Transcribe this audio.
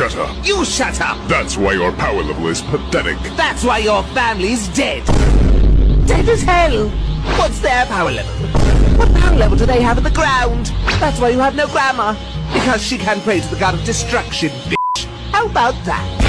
Shut up. You shut up! That's why your power level is pathetic. That's why your family's dead. Dead as hell. What's their power level? What power level do they have in the ground? That's why you have no grammar. Because she can pray to the god of destruction, bitch. How about that?